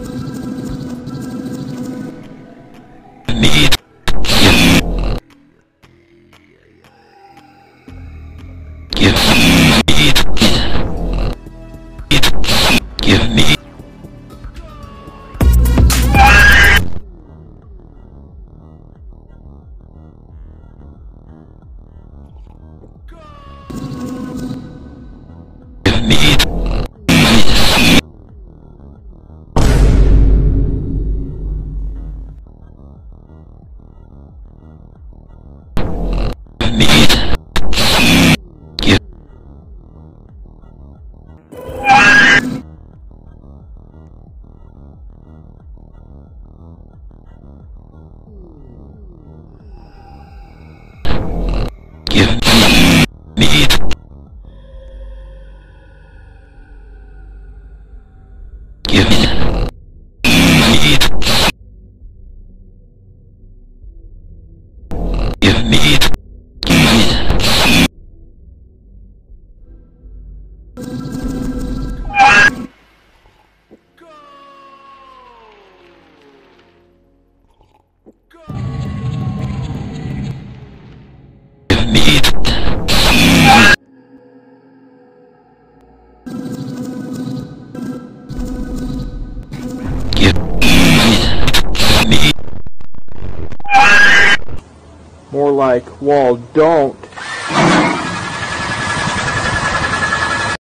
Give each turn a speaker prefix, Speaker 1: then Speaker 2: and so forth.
Speaker 1: you Give me.
Speaker 2: More like, wall, don't